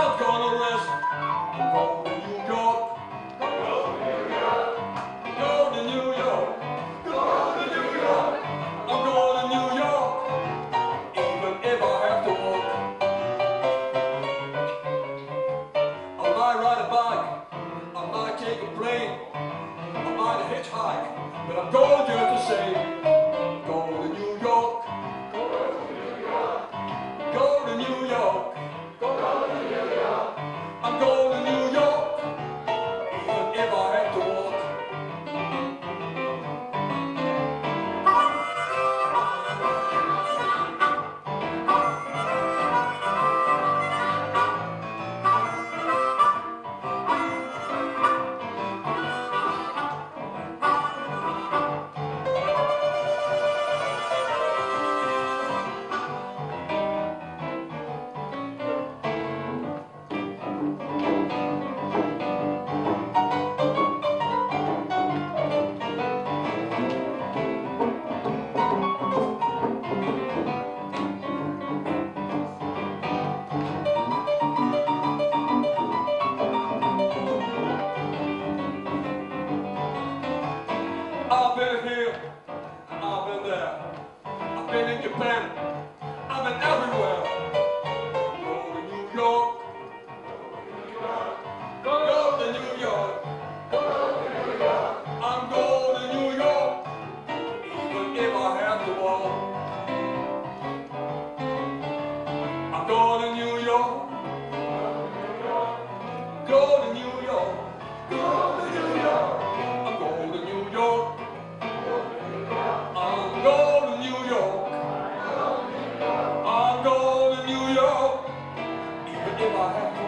South Carolina West. देवा है